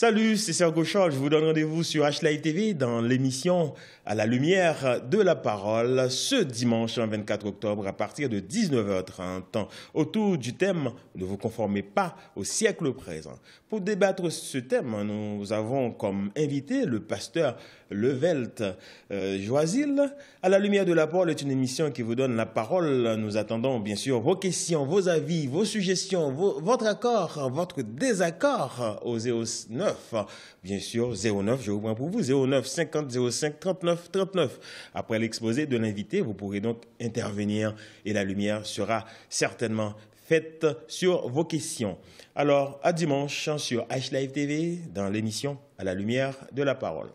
Salut, c'est Sergo Charles. Je vous donne rendez-vous sur HLI TV dans l'émission À la lumière de la parole ce dimanche 24 octobre à partir de 19h30 autour du thème Ne vous conformez pas au siècle présent. Pour débattre ce thème, nous avons comme invité le pasteur Levelt euh, Joisil. À la lumière de la parole est une émission qui vous donne la parole. Nous attendons bien sûr vos questions, vos avis, vos suggestions, votre accord, votre désaccord au 09 Bien sûr, 09, je vous prends pour vous, 09 50 05 39 39. Après l'exposé de l'invité, vous pourrez donc intervenir et la lumière sera certainement faite sur vos questions. Alors, à dimanche sur H Live TV dans l'émission À la lumière de la parole.